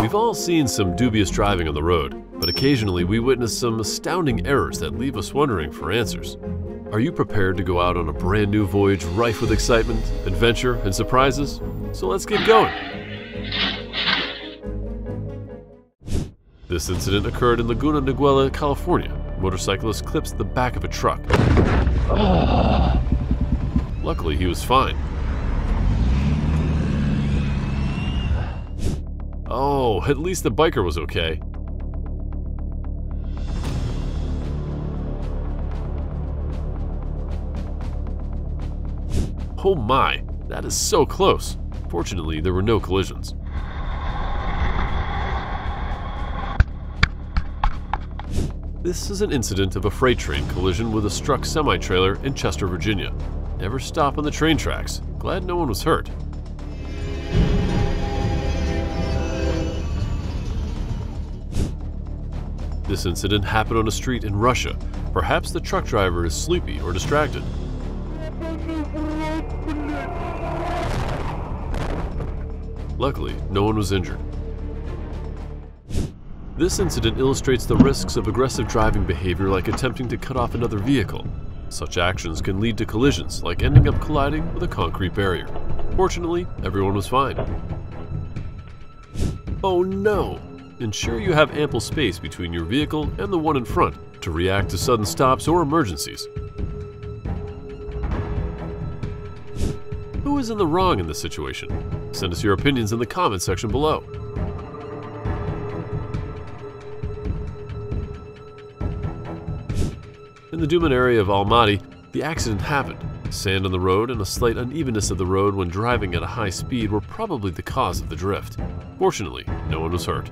We've all seen some dubious driving on the road, but occasionally we witness some astounding errors that leave us wondering for answers. Are you prepared to go out on a brand new voyage rife with excitement, adventure, and surprises? So let's get going. This incident occurred in Laguna Niguel, California. A motorcyclist clips the back of a truck. Luckily, he was fine. Oh, at least the biker was okay. Oh my, that is so close. Fortunately, there were no collisions. This is an incident of a freight train collision with a struck semi-trailer in Chester, Virginia. Never stop on the train tracks. Glad no one was hurt. This incident happened on a street in Russia. Perhaps the truck driver is sleepy or distracted. Luckily, no one was injured. This incident illustrates the risks of aggressive driving behavior like attempting to cut off another vehicle. Such actions can lead to collisions, like ending up colliding with a concrete barrier. Fortunately, everyone was fine. Oh no! Ensure you have ample space between your vehicle and the one in front to react to sudden stops or emergencies. Who is in the wrong in this situation? Send us your opinions in the comments section below. In the Duman area of Almaty, the accident happened. Sand on the road and a slight unevenness of the road when driving at a high speed were probably the cause of the drift. Fortunately, no one was hurt.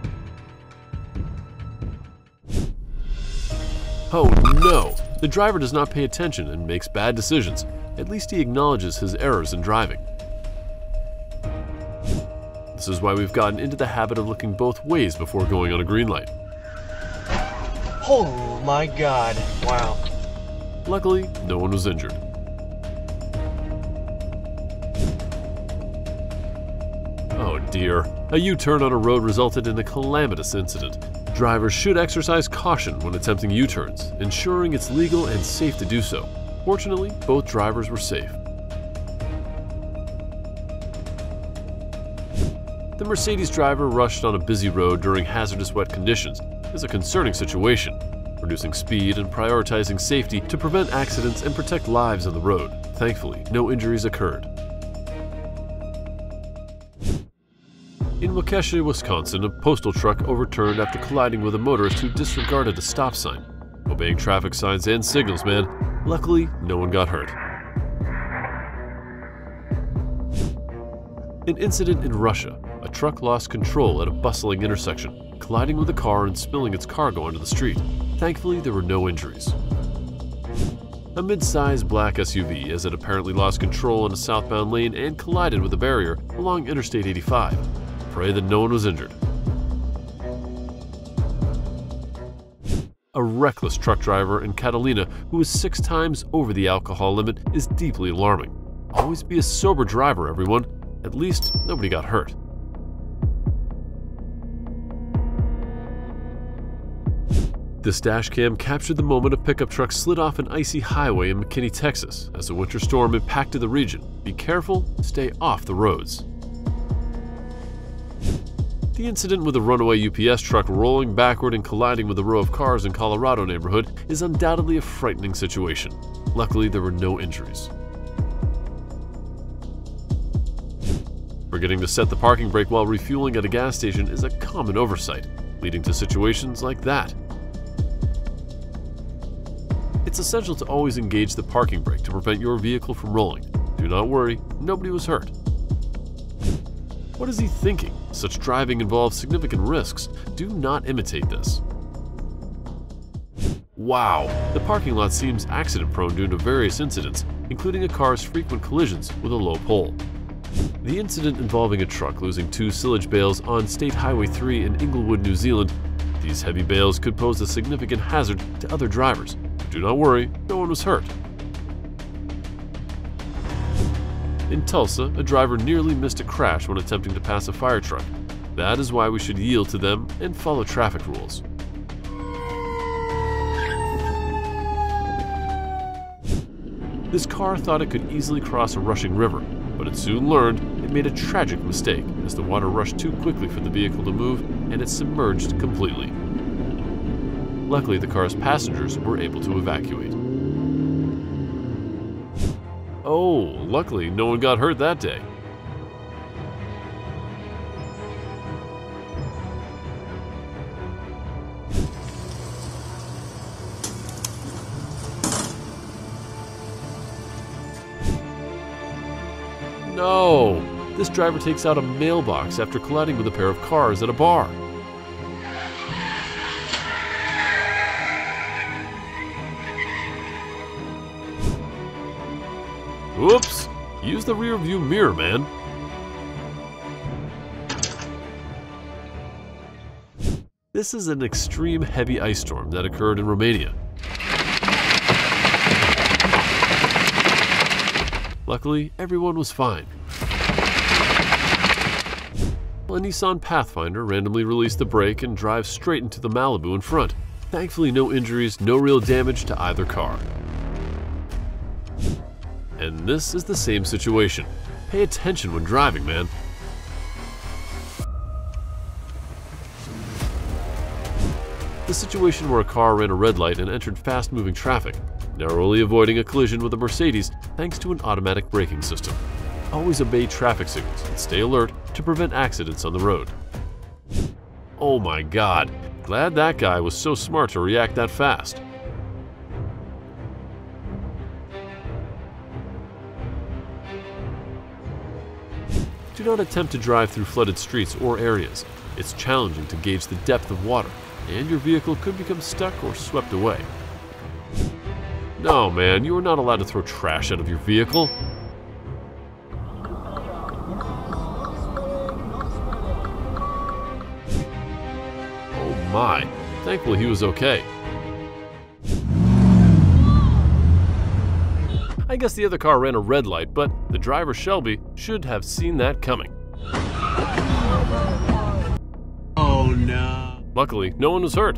Oh no! The driver does not pay attention and makes bad decisions. At least he acknowledges his errors in driving. This is why we've gotten into the habit of looking both ways before going on a green light. Oh my god. Wow. Luckily, no one was injured. Oh dear, a U-turn on a road resulted in a calamitous incident. Drivers should exercise caution when attempting U-turns, ensuring it's legal and safe to do so. Fortunately, both drivers were safe. The Mercedes driver rushed on a busy road during hazardous wet conditions is a concerning situation, reducing speed and prioritizing safety to prevent accidents and protect lives on the road. Thankfully, no injuries occurred. In Waukesha, Wisconsin, a postal truck overturned after colliding with a motorist who disregarded a stop sign. Obeying traffic signs and signals, man. Luckily, no one got hurt. An incident in Russia. A truck lost control at a bustling intersection, colliding with a car and spilling its cargo onto the street. Thankfully, there were no injuries. A mid-sized black SUV as it apparently lost control in a southbound lane and collided with a barrier along Interstate 85. Pray that no one was injured. A reckless truck driver in Catalina who was six times over the alcohol limit is deeply alarming. Always be a sober driver, everyone. At least, nobody got hurt. This dashcam captured the moment a pickup truck slid off an icy highway in McKinney, Texas, as a winter storm impacted the region. Be careful, stay off the roads. The incident with a runaway UPS truck rolling backward and colliding with a row of cars in Colorado neighborhood is undoubtedly a frightening situation. Luckily, there were no injuries. Forgetting to set the parking brake while refueling at a gas station is a common oversight, leading to situations like that. It's essential to always engage the parking brake to prevent your vehicle from rolling. Do not worry, nobody was hurt. What is he thinking? Such driving involves significant risks. Do not imitate this. Wow, the parking lot seems accident prone due to various incidents, including a car's frequent collisions with a low pole. The incident involving a truck losing two silage bales on State Highway 3 in Inglewood, New Zealand. These heavy bales could pose a significant hazard to other drivers. But do not worry, no one was hurt. In Tulsa, a driver nearly missed a crash when attempting to pass a fire truck. That is why we should yield to them and follow traffic rules. This car thought it could easily cross a rushing river, but it soon learned it made a tragic mistake as the water rushed too quickly for the vehicle to move and it submerged completely. Luckily, the car's passengers were able to evacuate. Oh, luckily no one got hurt that day. No! This driver takes out a mailbox after colliding with a pair of cars at a bar. Oops! Use the rear view mirror, man. This is an extreme heavy ice storm that occurred in Romania. Luckily, everyone was fine. A Nissan Pathfinder randomly released the brake and drives straight into the Malibu in front. Thankfully, no injuries, no real damage to either car. And this is the same situation. Pay attention when driving, man. The situation where a car ran a red light and entered fast-moving traffic, narrowly avoiding a collision with a Mercedes thanks to an automatic braking system. Always obey traffic signals and stay alert to prevent accidents on the road. Oh my god, glad that guy was so smart to react that fast. Do not attempt to drive through flooded streets or areas. It's challenging to gauge the depth of water, and your vehicle could become stuck or swept away. No, man, you are not allowed to throw trash out of your vehicle. Oh my, thankfully he was okay. I guess the other car ran a red light, but the driver, Shelby, should have seen that coming. Oh no. Luckily, no one was hurt.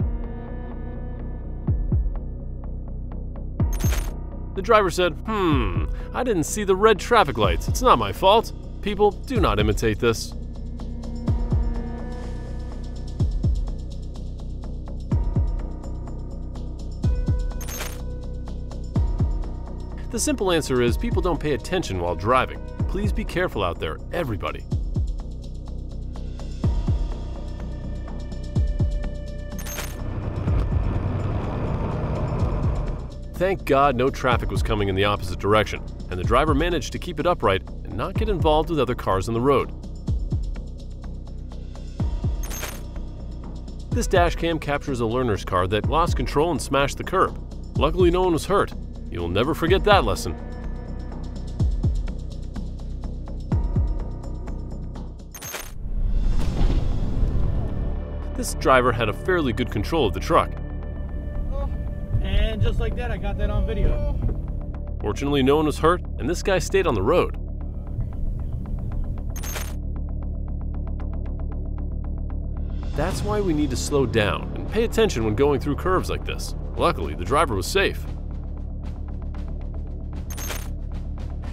The driver said, Hmm, I didn't see the red traffic lights. It's not my fault. People, do not imitate this. The simple answer is people don't pay attention while driving. Please be careful out there, everybody. Thank God no traffic was coming in the opposite direction, and the driver managed to keep it upright and not get involved with other cars on the road. This dashcam captures a learner's car that lost control and smashed the curb. Luckily no one was hurt. You'll never forget that lesson. This driver had a fairly good control of the truck. Oh, and just like that, I got that on video. Fortunately, no one was hurt, and this guy stayed on the road. That's why we need to slow down and pay attention when going through curves like this. Luckily, the driver was safe.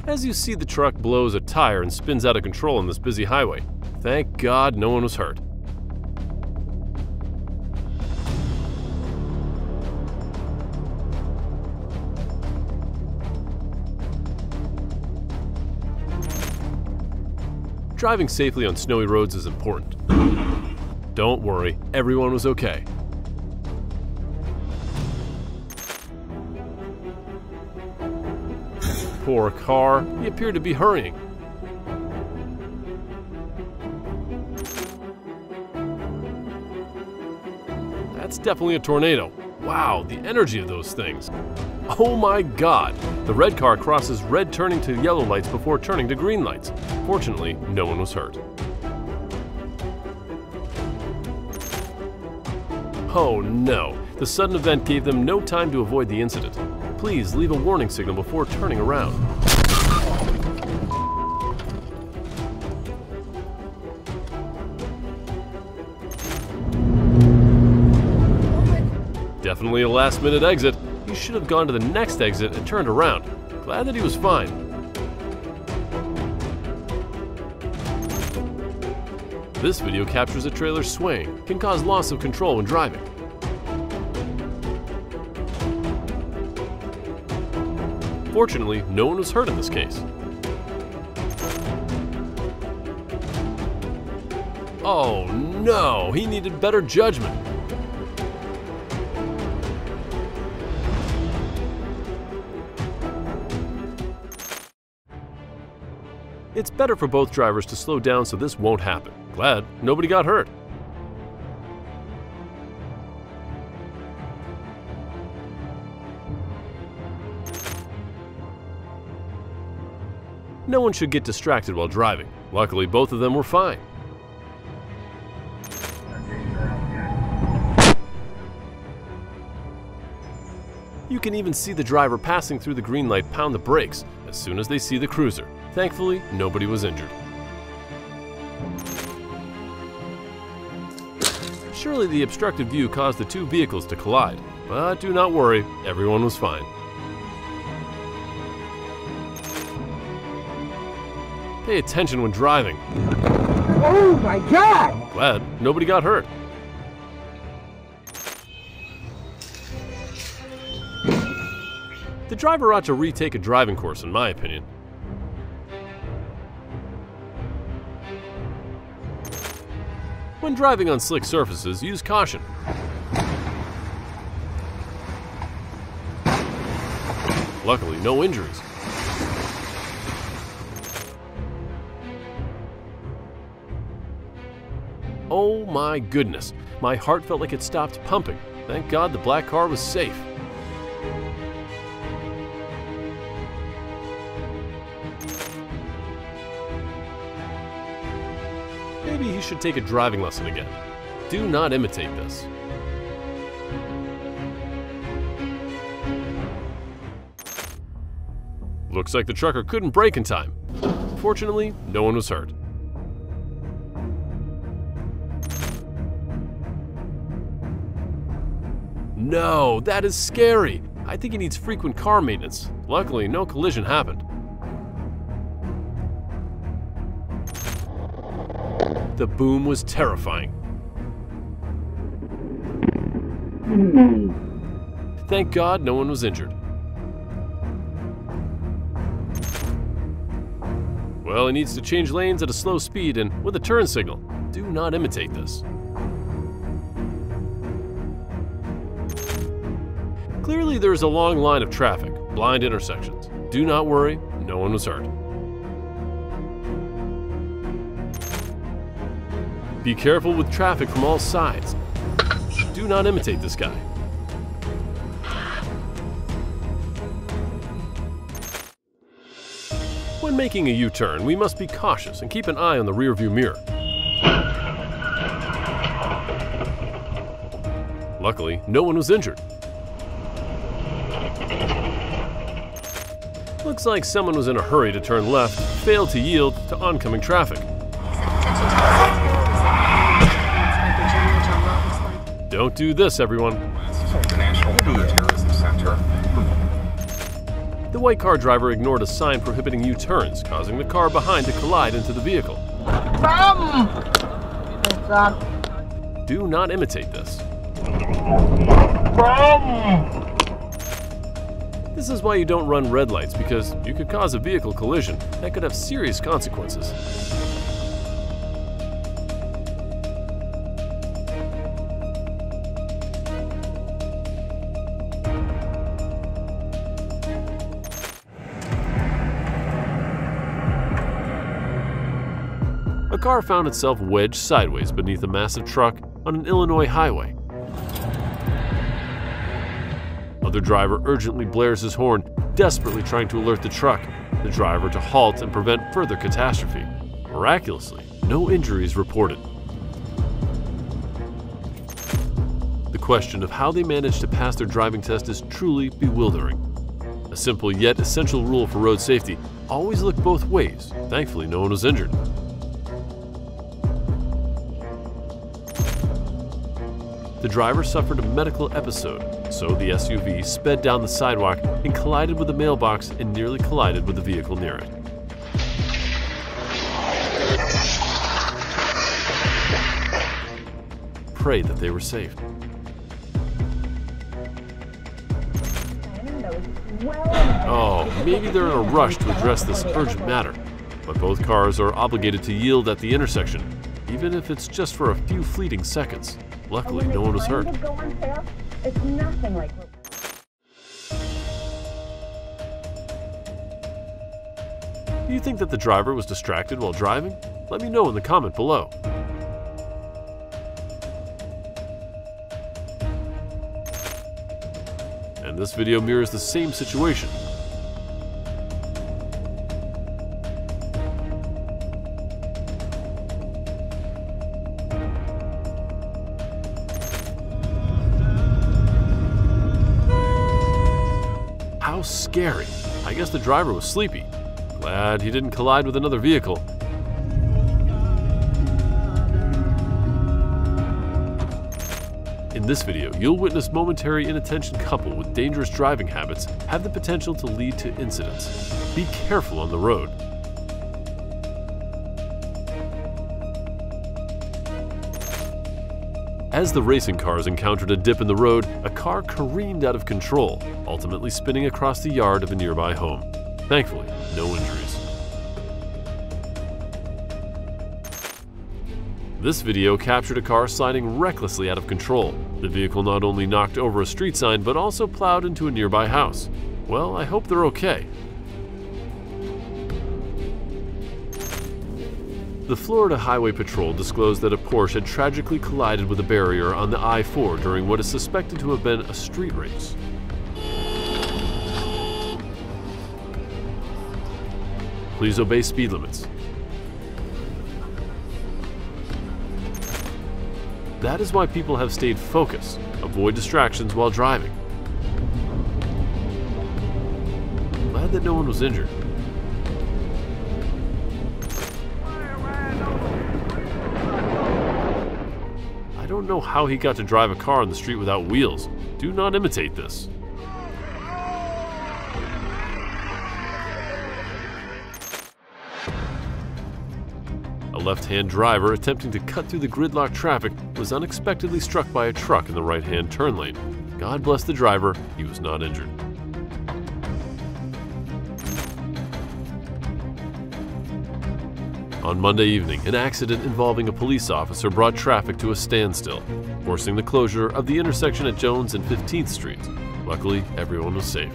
As you see the truck blows a tire and spins out of control on this busy highway, thank God no one was hurt. Driving safely on snowy roads is important. Don't worry, everyone was okay. Poor car, he appeared to be hurrying. That's definitely a tornado. Wow, the energy of those things. Oh my god! The red car crosses red turning to yellow lights before turning to green lights. Fortunately, no one was hurt. Oh no! The sudden event gave them no time to avoid the incident. Please leave a warning signal before turning around. Definitely a last minute exit. He should have gone to the next exit and turned around. Glad that he was fine. This video captures a trailer swaying, can cause loss of control when driving. Fortunately, no one was hurt in this case. Oh no, he needed better judgment. It's better for both drivers to slow down so this won't happen. Glad nobody got hurt. No one should get distracted while driving. Luckily, both of them were fine. You can even see the driver passing through the green light pound the brakes as soon as they see the cruiser. Thankfully, nobody was injured. Surely the obstructed view caused the two vehicles to collide, but do not worry, everyone was fine. Pay attention when driving. Oh my god! Glad nobody got hurt. The driver ought to retake a driving course, in my opinion. When driving on slick surfaces, use caution. Luckily, no injuries. Oh my goodness, my heart felt like it stopped pumping. Thank God the black car was safe. Maybe he should take a driving lesson again. Do not imitate this. Looks like the trucker couldn't brake in time. Fortunately, no one was hurt. No, that is scary. I think he needs frequent car maintenance. Luckily, no collision happened. The boom was terrifying. Thank God no one was injured. Well, he needs to change lanes at a slow speed and with a turn signal. Do not imitate this. Clearly, there is a long line of traffic, blind intersections. Do not worry, no one was hurt. Be careful with traffic from all sides. Do not imitate this guy. When making a U-turn, we must be cautious and keep an eye on the rearview mirror. Luckily, no one was injured. Looks like someone was in a hurry to turn left, failed to yield to oncoming traffic. Don't do this, everyone. The white car driver ignored a sign prohibiting U-turns, causing the car behind to collide into the vehicle. Do not imitate this. This is why you don't run red lights, because you could cause a vehicle collision that could have serious consequences. A car found itself wedged sideways beneath a massive truck on an Illinois highway. Other driver urgently blares his horn, desperately trying to alert the truck, the driver to halt and prevent further catastrophe. Miraculously, no injuries reported. The question of how they managed to pass their driving test is truly bewildering. A simple yet essential rule for road safety always look both ways. Thankfully, no one was injured. The driver suffered a medical episode So the SUV sped down the sidewalk and collided with the mailbox and nearly collided with the vehicle near it. Pray that they were safe. Oh, maybe they're in a rush to address this urgent matter, but both cars are obligated to yield at the intersection, even if it's just for a few fleeting seconds. Luckily, no one was hurt. It's nothing like Do you think that the driver was distracted while driving? Let me know in the comment below. And this video mirrors the same situation. Guess the driver was sleepy. Glad he didn't collide with another vehicle. In this video, you'll witness momentary inattention couple with dangerous driving habits have the potential to lead to incidents. Be careful on the road. As the racing cars encountered a dip in the road, a car careened out of control, ultimately spinning across the yard of a nearby home. Thankfully, no injuries. This video captured a car sliding recklessly out of control. The vehicle not only knocked over a street sign, but also plowed into a nearby house. Well, I hope they're okay. The Florida Highway Patrol disclosed that a Porsche had tragically collided with a barrier on the I-4 during what is suspected to have been a street race. Please obey speed limits. That is why people have stayed focused. Avoid distractions while driving. Glad that no one was injured. Don't know how he got to drive a car on the street without wheels. Do not imitate this. A left-hand driver attempting to cut through the gridlock traffic was unexpectedly struck by a truck in the right-hand turn lane. God bless the driver, he was not injured. On Monday evening, an accident involving a police officer brought traffic to a standstill, forcing the closure of the intersection at Jones and 15th Streets. Luckily, everyone was safe.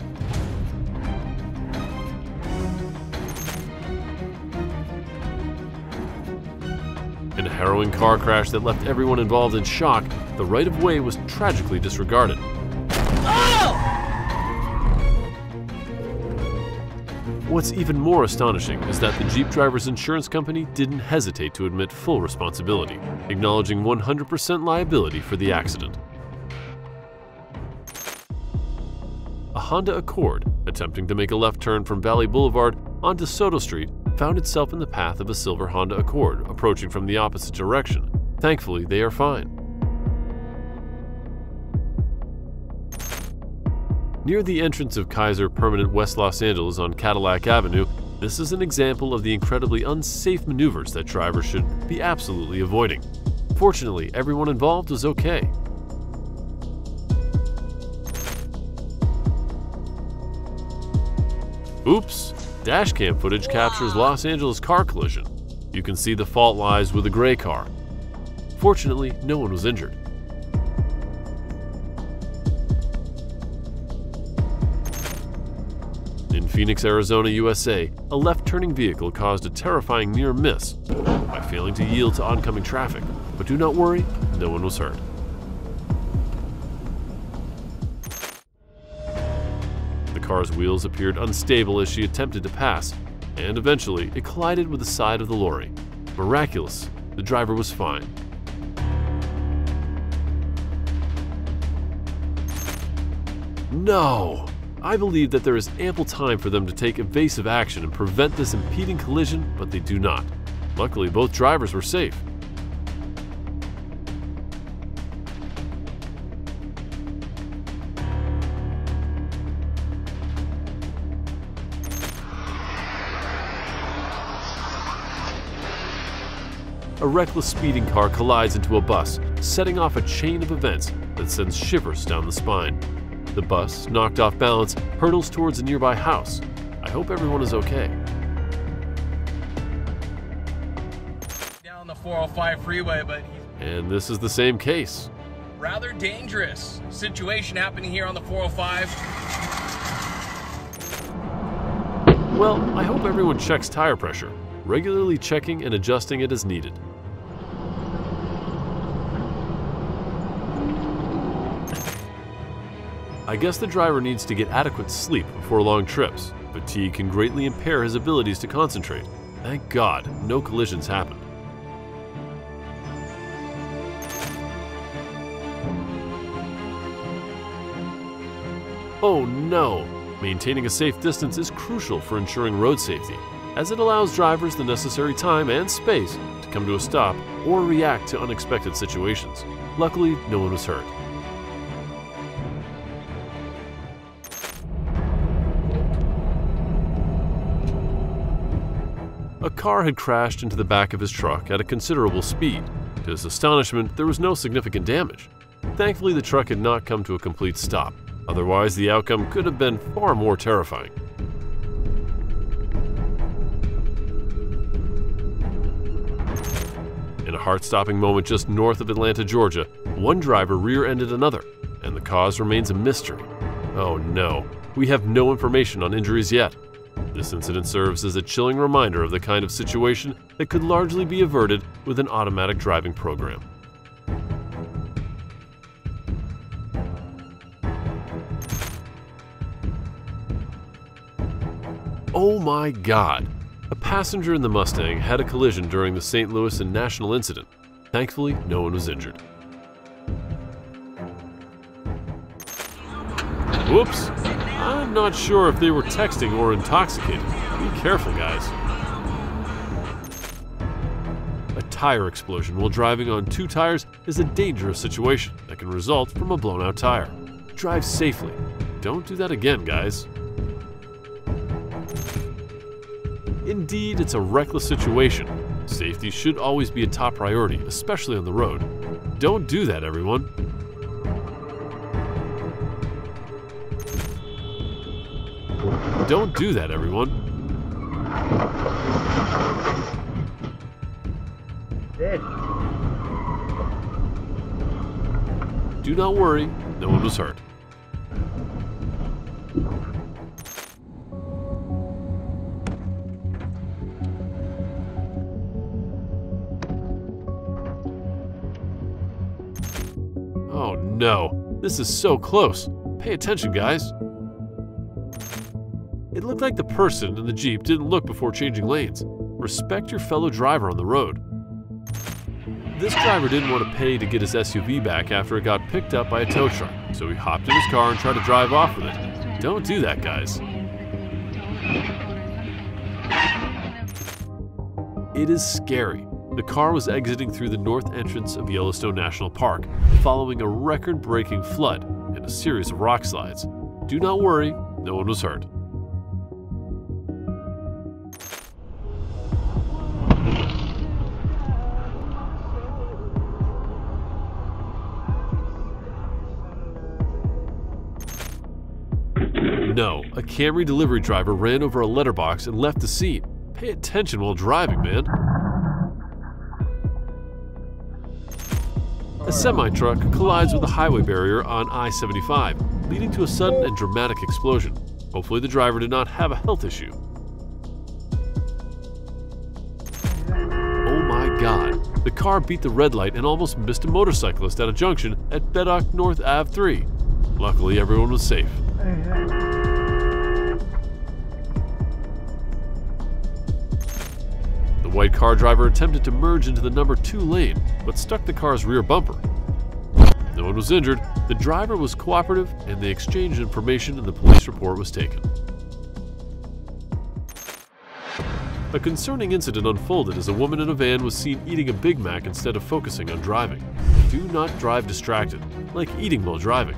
In a harrowing car crash that left everyone involved in shock, the right of way was tragically disregarded. Oh! What's even more astonishing is that the Jeep driver's insurance company didn't hesitate to admit full responsibility, acknowledging 100% liability for the accident. A Honda Accord, attempting to make a left turn from Valley Boulevard onto Soto Street, found itself in the path of a silver Honda Accord approaching from the opposite direction. Thankfully, they are fine. Near the entrance of Kaiser Permanente West Los Angeles on Cadillac Avenue, this is an example of the incredibly unsafe maneuvers that drivers should be absolutely avoiding. Fortunately, everyone involved was okay. Oops! Dashcam footage captures Los Angeles car collision. You can see the fault lies with the gray car. Fortunately, no one was injured. Phoenix, Arizona, USA, a left-turning vehicle caused a terrifying near miss by failing to yield to oncoming traffic. But do not worry, no one was hurt. The car's wheels appeared unstable as she attempted to pass, and eventually it collided with the side of the lorry. Miraculous, the driver was fine. No! I believe that there is ample time for them to take evasive action and prevent this impeding collision, but they do not. Luckily, both drivers were safe. a reckless speeding car collides into a bus, setting off a chain of events that sends shivers down the spine. The bus, knocked off balance, hurtles towards a nearby house. I hope everyone is okay. down the 405 freeway, but he's And this is the same case. rather dangerous situation happening here on the 405. Well, I hope everyone checks tire pressure, regularly checking and adjusting it as needed. I guess the driver needs to get adequate sleep before long trips. Fatigue can greatly impair his abilities to concentrate. Thank God, no collisions happened. Oh no! Maintaining a safe distance is crucial for ensuring road safety, as it allows drivers the necessary time and space to come to a stop or react to unexpected situations. Luckily, no one was hurt. Car had crashed into the back of his truck at a considerable speed. To his astonishment, there was no significant damage. Thankfully, the truck had not come to a complete stop. Otherwise, the outcome could have been far more terrifying. In a heart stopping moment just north of Atlanta, Georgia, one driver rear ended another, and the cause remains a mystery. Oh no, we have no information on injuries yet. This incident serves as a chilling reminder of the kind of situation that could largely be averted with an automatic driving program. Oh my god! A passenger in the Mustang had a collision during the St. Louis and National incident. Thankfully, no one was injured. Whoops! I'm not sure if they were texting or intoxicated. Be careful, guys. A tire explosion while driving on two tires is a dangerous situation that can result from a blown out tire. Drive safely. Don't do that again, guys. Indeed, it's a reckless situation. Safety should always be a top priority, especially on the road. Don't do that, everyone. Don't do that, everyone. Dead. Do not worry, no one was hurt. Oh no, this is so close. Pay attention, guys. It looked like the person in the Jeep didn't look before changing lanes. Respect your fellow driver on the road. This driver didn't want to pay to get his SUV back after it got picked up by a tow truck, so he hopped in his car and tried to drive off with it. Don't do that, guys. It is scary. The car was exiting through the north entrance of Yellowstone National Park, following a record breaking flood and a series of rock slides. Do not worry, no one was hurt. No, a Camry delivery driver ran over a letterbox and left the scene. Pay attention while driving, man. A semi truck collides with a highway barrier on I 75, leading to a sudden and dramatic explosion. Hopefully, the driver did not have a health issue. Oh my god, the car beat the red light and almost missed a motorcyclist at a junction at Bedok North Ave 3. Luckily, everyone was safe. The white car driver attempted to merge into the number 2 lane, but stuck the car's rear bumper. No one was injured, the driver was cooperative, and they exchanged information and the police report was taken. A concerning incident unfolded as a woman in a van was seen eating a Big Mac instead of focusing on driving. Do not drive distracted, like eating while driving.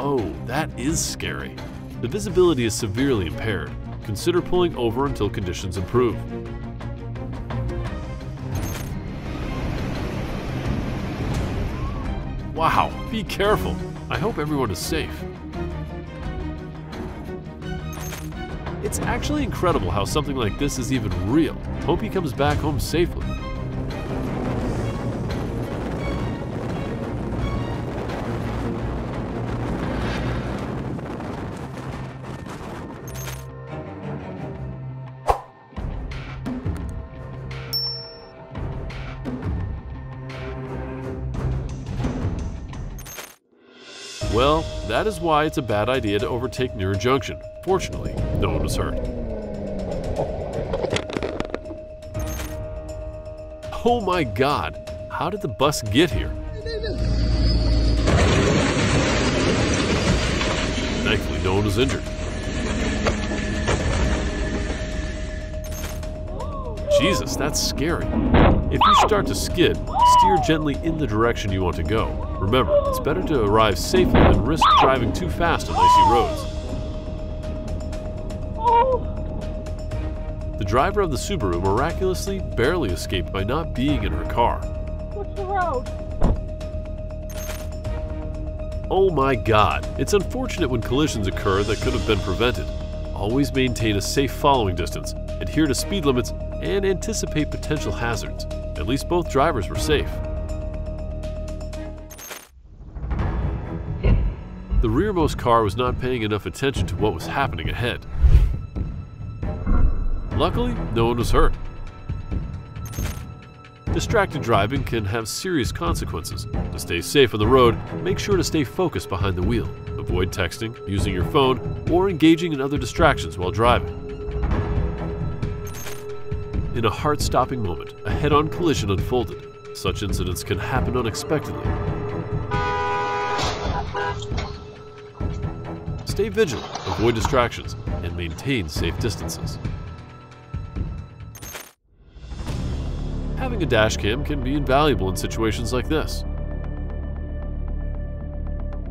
Oh, that is scary. The visibility is severely impaired. consider pulling over until conditions improve. Wow, be careful. I hope everyone is safe. It's actually incredible how something like this is even real. Hope he comes back home safely. Is why it's a bad idea to overtake near a junction. Fortunately, no one was hurt. Oh my god, how did the bus get here? Thankfully, no one was injured. Jesus, that's scary. If you start to skid, steer gently in the direction you want to go. Remember, it's better to arrive safely than risk driving too fast on icy roads. The driver of the Subaru miraculously barely escaped by not being in her car. What's the road? Oh my god, it's unfortunate when collisions occur that could have been prevented. Always maintain a safe following distance, adhere to speed limits, and anticipate potential hazards. At least both drivers were safe. Rearmost car was not paying enough attention to what was happening ahead. Luckily, no one was hurt. Distracted driving can have serious consequences. To stay safe on the road, make sure to stay focused behind the wheel. Avoid texting, using your phone, or engaging in other distractions while driving. In a heart stopping moment, a head on collision unfolded. Such incidents can happen unexpectedly. Stay vigilant, avoid distractions, and maintain safe distances. Having a dash cam can be invaluable in situations like this.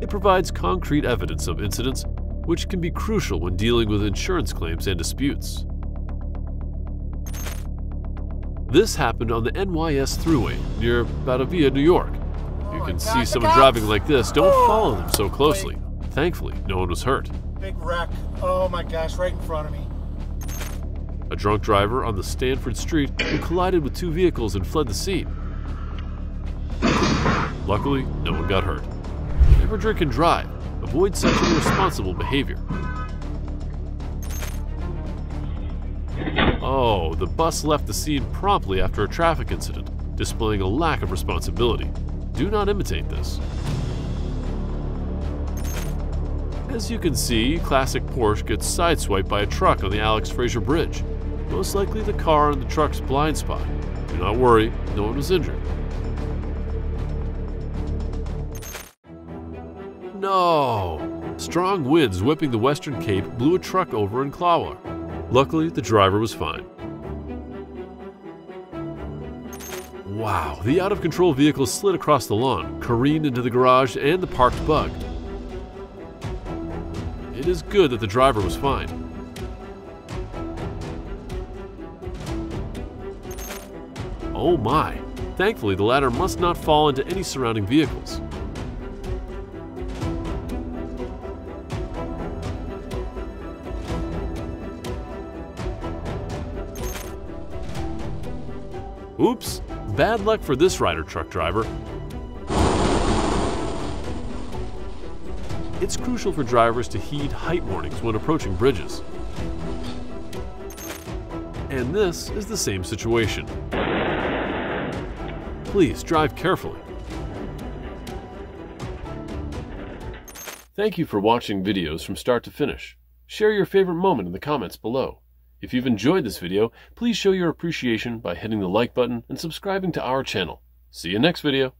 It provides concrete evidence of incidents, which can be crucial when dealing with insurance claims and disputes. This happened on the NYS Thruway near Batavia, New York. You can see someone driving like this, don't follow them so closely. Thankfully, no one was hurt. Big wreck. Oh my gosh, right in front of me. A drunk driver on the Stanford Street who collided with two vehicles and fled the scene. Luckily, no one got hurt. Never drink and drive. Avoid such irresponsible behavior. Oh, the bus left the scene promptly after a traffic incident, displaying a lack of responsibility. Do not imitate this. As you can see, classic Porsche gets sideswiped by a truck on the Alex Fraser Bridge. Most likely the car in the truck's blind spot. Do not worry, no one was injured. No! Strong winds whipping the Western Cape blew a truck over in Klawer. Luckily, the driver was fine. Wow, the out of control vehicle slid across the lawn, careened into the garage and the parked bug. It is good that the driver was fine. Oh my! Thankfully, the ladder must not fall into any surrounding vehicles. Oops! Bad luck for this Ryder truck driver. It's crucial for drivers to heed height warnings when approaching bridges. And this is the same situation. Please drive carefully. Thank you for watching videos from start to finish. Share your favorite moment in the comments below. If you've enjoyed this video, please show your appreciation by hitting the like button and subscribing to our channel. See you next video.